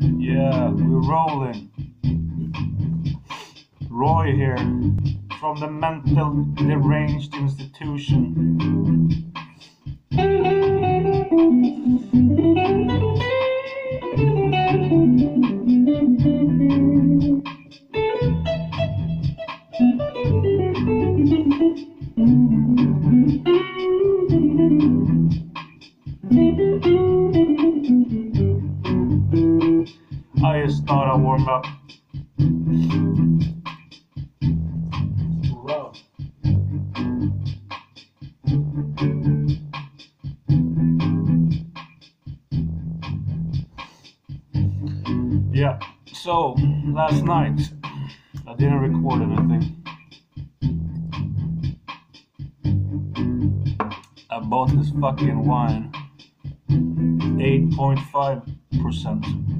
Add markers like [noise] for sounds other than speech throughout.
Yeah, we're rolling. Roy here from the mental deranged institution. I just thought I'd warm up. Yeah, so last night I didn't record anything. I bought this fucking wine. 8.5%.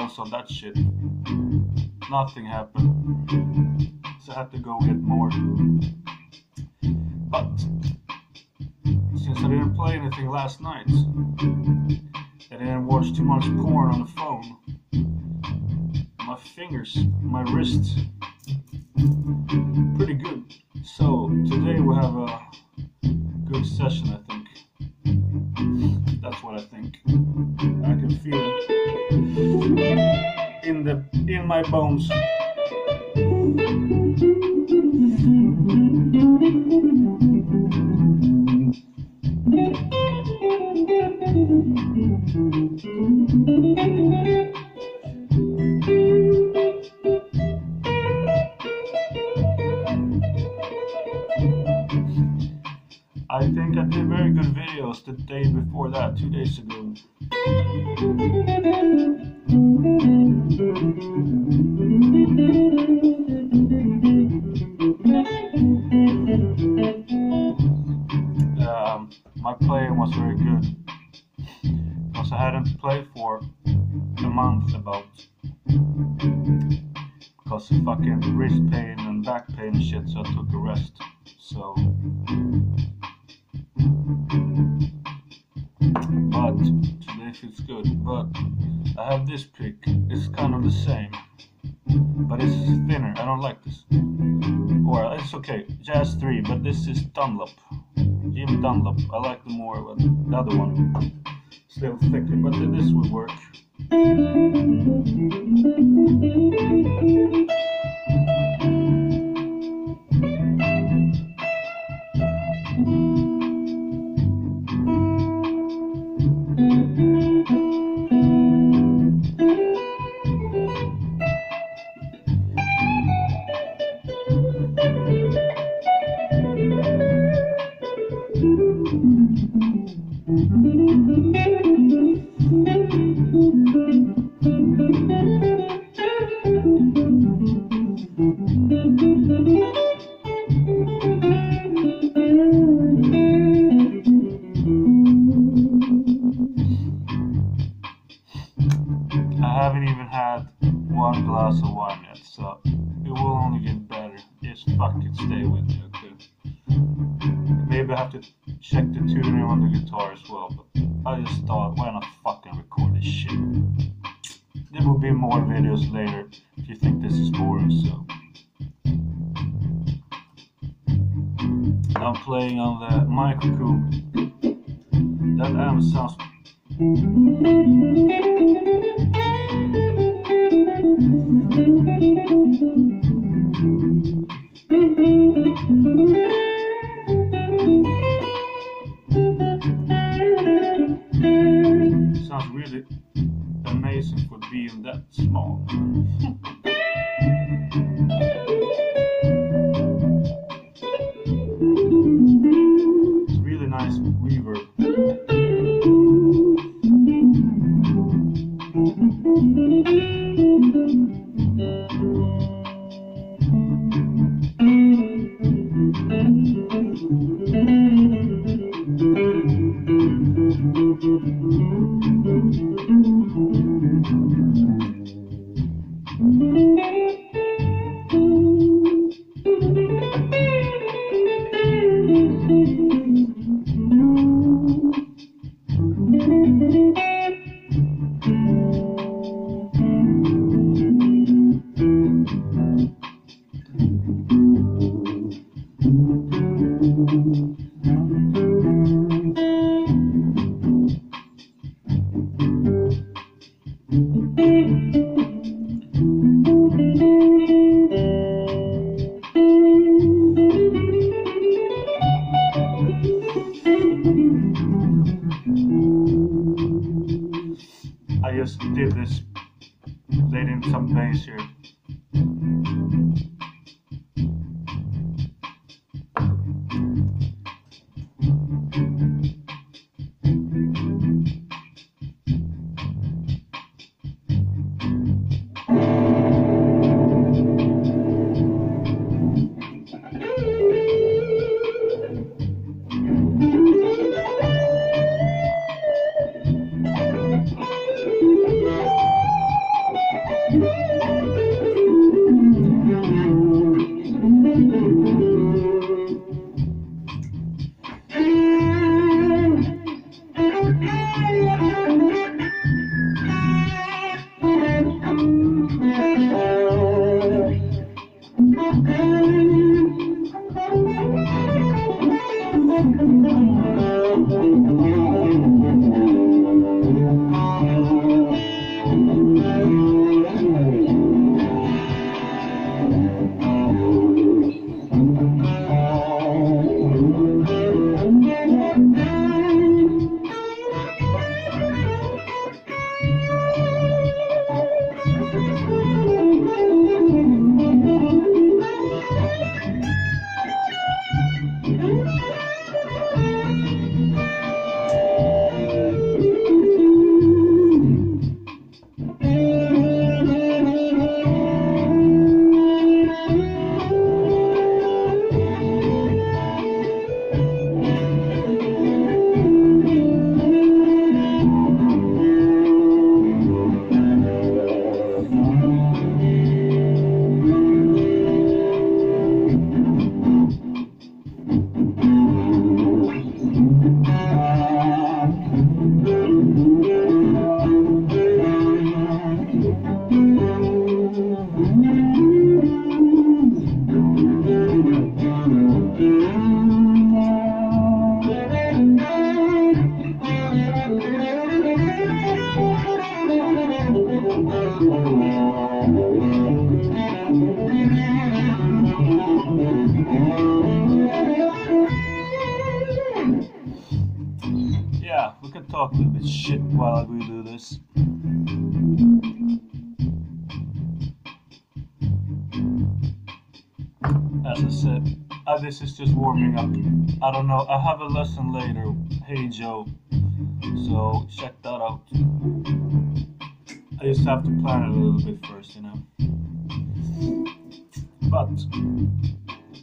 Bottles of that shit. Nothing happened. So I had to go get more. But since I didn't play anything last night, I didn't watch too much porn on the phone. My fingers, my wrists, my bones. I think I did very good videos the day before that, two days ago. About because of fucking wrist pain and back pain and shit, so I took a rest. So, but today feels good. But I have this pick. It's kind of the same, but it's thinner. I don't like this. Or it's okay. Jazz three, but this is Dunlop. Jim Dunlop. I like the more, but the other one. A thicker, but this would work. I haven't check the tuning on the guitar as well, but I just thought, why not fucking record this shit? There will be more videos later if you think this is boring, so. I'm playing on the Micro Cube. That amp sounds sounds bass here. Can talk a little bit shit while we do this. As I said, uh, this is just warming up. I don't know, I have a lesson later, Hey Joe, so check that out. I just have to plan it a little bit first, you know. But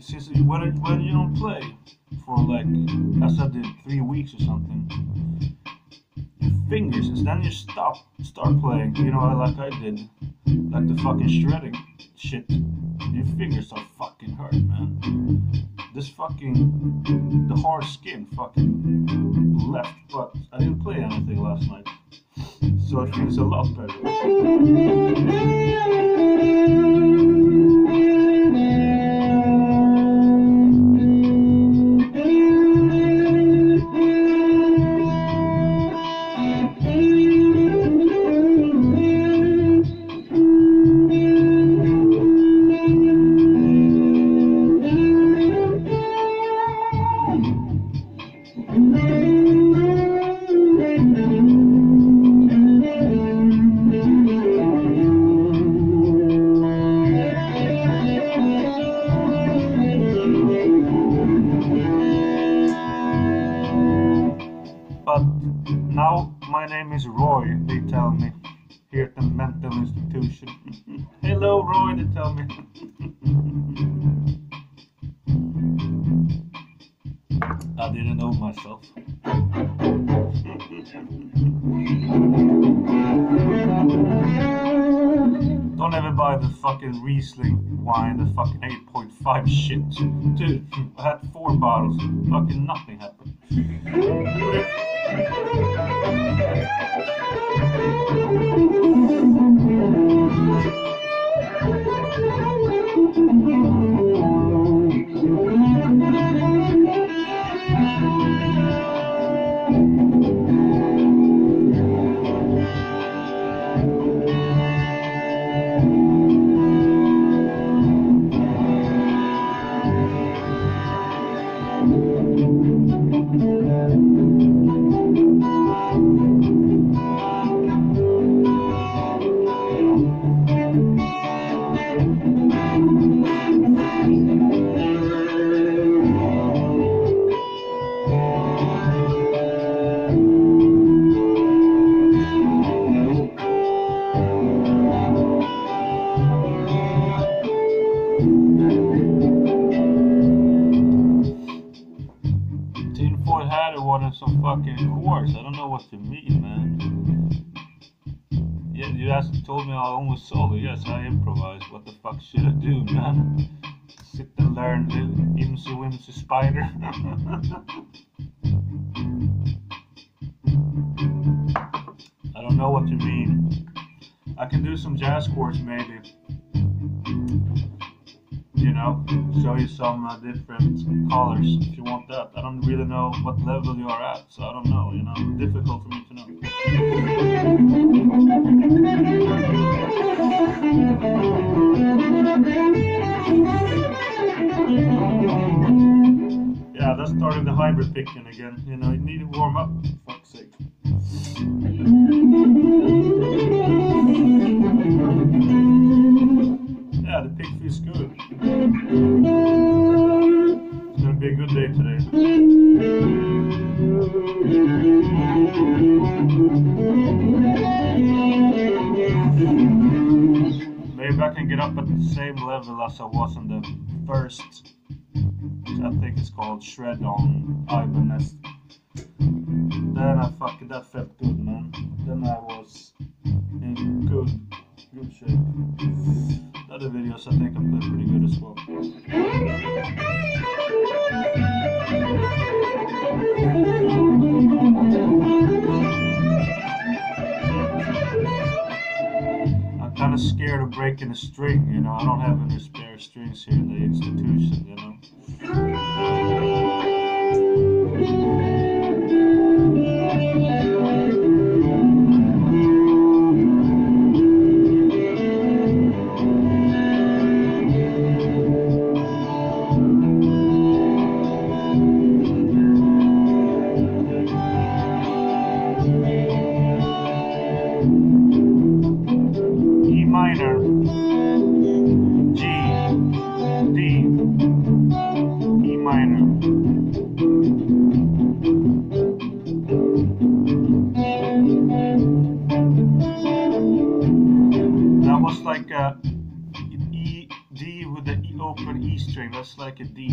since when when you don't play for like as I did three weeks or something, fingers and then you stop start playing, you know, like I did, like the fucking shredding shit. Your fingers are fucking hurt, man. This fucking the hard skin fucking left, but I didn't play anything last night, so it feels a lot better. Name is Roy, they tell me, Don't the fucking Riesling wine, the fucking 8.5 shit. Dude, I had four bottles, fucking nothing happened. [laughs] fuck should I do, man? Sit and learn the Imsy Spider? [laughs] I don't know what you mean. I can do some jazz chords maybe. You know, show you some uh, different colors if you want that. I don't really know what level you are at, so I don't know, you know. Difficult for me to know. Yeah, that's starting the hybrid picking again. You know, you need to warm up, fuck's sake. Yeah, the pick feels good. Up at the same level as I was in the first, which I think it's called Shred on Ibanez. Then I fucking, that felt good, man. Then I was in good, good shape. The other videos I think I played pretty good as well. Scared of breaking a string, you know. I don't have any spare strings here in the institution, you know. That's like a D9,